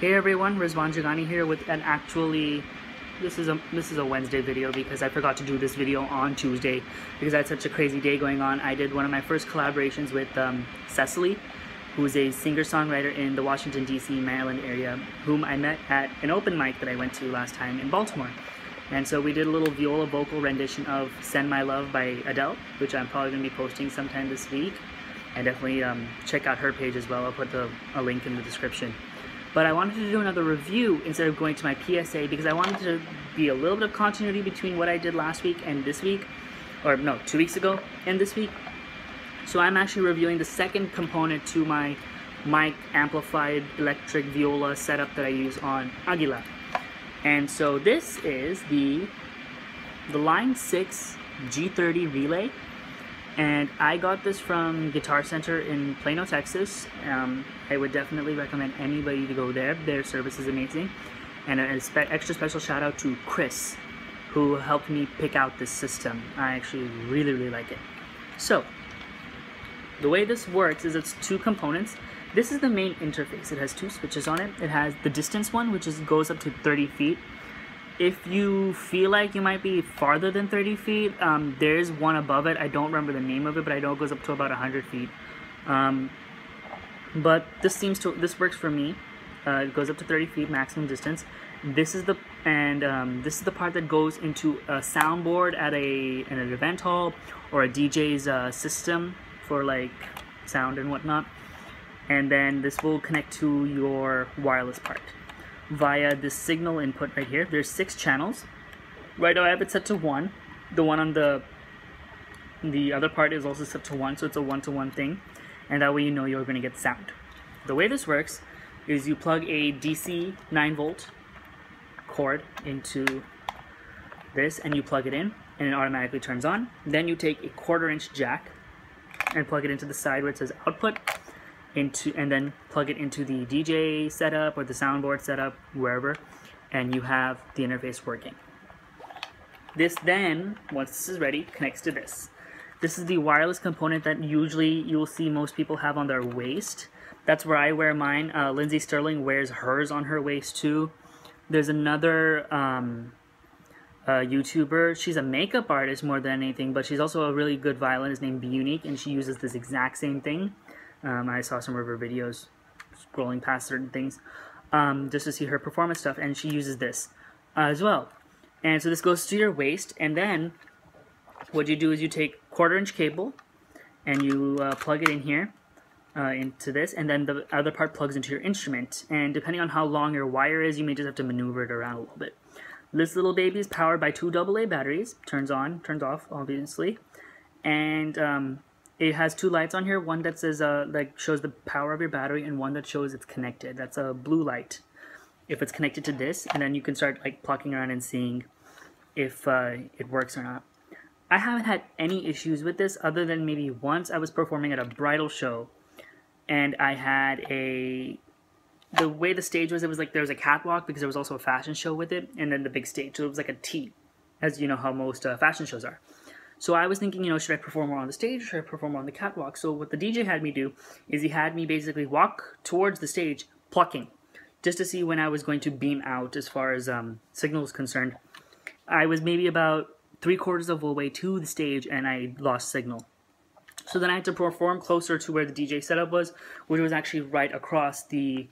Hey everyone, Rizwan Jagani here with an actually this is a this is a Wednesday video because I forgot to do this video on Tuesday because I had such a crazy day going on. I did one of my first collaborations with um, Cecily, who is a singer-songwriter in the Washington D.C. Maryland area, whom I met at an open mic that I went to last time in Baltimore. And so we did a little viola vocal rendition of Send My Love by Adele, which I'm probably going to be posting sometime this week. And definitely um, check out her page as well. I'll put the, a link in the description. But I wanted to do another review instead of going to my PSA because I wanted to be a little bit of continuity between what I did last week and this week. Or no, two weeks ago and this week. So I'm actually reviewing the second component to my mic amplified electric viola setup that I use on Aguila. And so this is the the Line 6 G30 relay and I got this from Guitar Center in Plano, Texas. Um, I would definitely recommend anybody to go there. Their service is amazing. And an extra special shout out to Kris, who helped me pick out this system. I actually really, really like it. So, the way this works is it's two components. This is the main interface. It has two switches on it. It has the distance one, which is goes up to 30 feet, if you feel like you might be farther than 30 feet, um, there's one above it. I don't remember the name of it, but I know it goes up to about 100 feet. Um, but this seems to this works for me. Uh, it goes up to 30 feet maximum distance. This is the and um, this is the part that goes into a soundboard at a in an event hall or a DJ's uh, system for like sound and whatnot. And then this will connect to your wireless part via the signal input right here. There's six channels. Right now I have it set to one. The one on the the other part is also set to one, so it's a one-to-one -one thing. And that way you know you're going to get sound. The way this works is you plug a DC 9 volt cord into this and you plug it in and it automatically turns on. Then you take a quarter inch jack and plug it into the side where it says output into and then plug it into the DJ setup or the soundboard setup wherever and you have the interface working. This then, once this is ready, connects to this. This is the wireless component that usually you'll see most people have on their waist. That's where I wear mine. Uh, Lindsey Stirling wears hers on her waist too. There's another um, uh, YouTuber. She's a makeup artist more than anything, but she's also a really good violinist named Be Unique, and she uses this exact same thing. Um, I saw some of her videos scrolling past certain things um, just to see her performance stuff, and she uses this uh, as well. And so this goes to your waist, and then what you do is you take quarter inch cable and you uh, plug it in here uh, into this, and then the other part plugs into your instrument. And depending on how long your wire is, you may just have to maneuver it around a little bit. This little baby is powered by two AA batteries. Turns on, turns off, obviously. And um, it has two lights on here. One that says uh like shows the power of your battery and one that shows it's connected. That's a blue light. If it's connected to this and then you can start like plucking around and seeing if uh, it works or not. I haven't had any issues with this other than maybe once I was performing at a bridal show and I had a the way the stage was it was like there was a catwalk because there was also a fashion show with it and then the big stage so it was like a T as you know how most uh, fashion shows are so I was thinking, you know, should I perform more on the stage or should I perform more on the catwalk? So what the DJ had me do is he had me basically walk towards the stage plucking just to see when I was going to beam out as far as um, signal is concerned. I was maybe about three quarters of the way to the stage and I lost signal. So then I had to perform closer to where the DJ setup was, which was actually right across the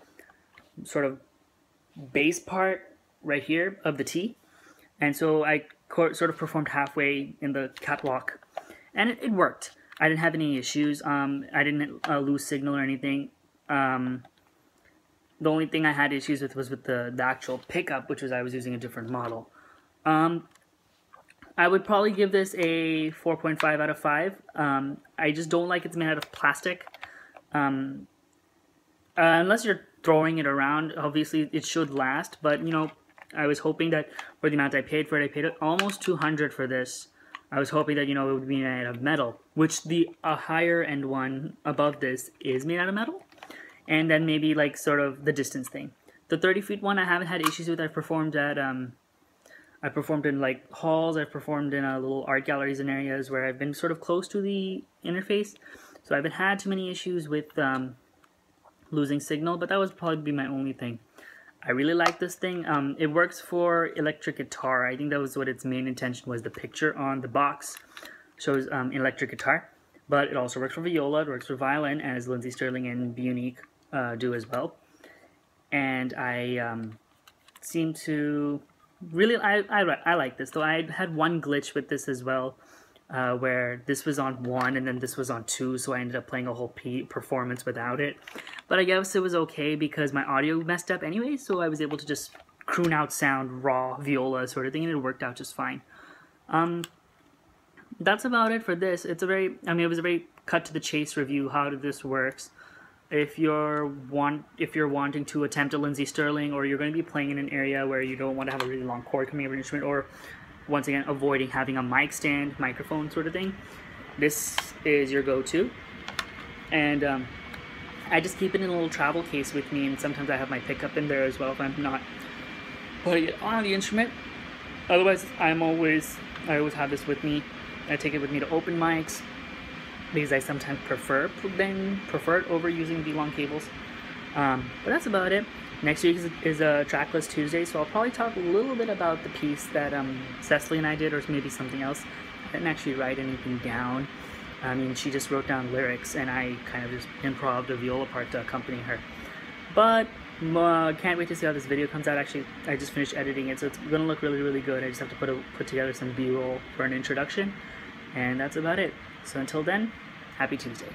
sort of base part right here of the T. And so I sort of performed halfway in the catwalk, and it, it worked. I didn't have any issues. Um, I didn't uh, lose signal or anything. Um, the only thing I had issues with was with the, the actual pickup, which was I was using a different model. Um, I would probably give this a 4.5 out of 5. Um, I just don't like it's made out of plastic. Um, uh, unless you're throwing it around, obviously it should last, but you know, I was hoping that for the amount I paid for it, I paid almost 200 for this. I was hoping that, you know, it would be made out of metal, which the a higher end one above this is made out of metal. And then maybe like sort of the distance thing. The 30 feet one I haven't had issues with. I've performed at, um, I performed in like halls, I've performed in uh, little art galleries and areas where I've been sort of close to the interface. So I haven't had too many issues with um, losing signal, but that would probably be my only thing. I really like this thing. Um, it works for electric guitar. I think that was what its main intention was. The picture on the box shows um, electric guitar, but it also works for viola, it works for violin, as Lindsey Stirling and Bunique uh, do as well. And I um, seem to really, I, I, I like this, though I had one glitch with this as well, uh, where this was on one and then this was on two, so I ended up playing a whole P performance without it. But I guess it was okay because my audio messed up anyway, so I was able to just croon out sound, raw, viola sort of thing, and it worked out just fine. Um, that's about it for this. It's a very, I mean, it was a very cut to the chase review how this works. If you're want, if you're wanting to attempt a Lindsey Stirling, or you're going to be playing in an area where you don't want to have a really long cord coming over an instrument, or once again avoiding having a mic stand, microphone sort of thing, this is your go-to. And um, I just keep it in a little travel case with me, and sometimes I have my pickup in there as well if I'm not putting it on the instrument. Otherwise, I'm always I always have this with me. I take it with me to open mics because I sometimes prefer then prefer it over using the long cables. Um, but that's about it. Next week is, is a Trackless Tuesday, so I'll probably talk a little bit about the piece that um, Cecily and I did, or maybe something else. I didn't actually write anything down. I mean, she just wrote down lyrics, and I kind of just improvised a viola part to accompany her. But uh, can't wait to see how this video comes out. Actually, I just finished editing it, so it's gonna look really, really good. I just have to put a, put together some B-roll for an introduction, and that's about it. So until then, happy Tuesday.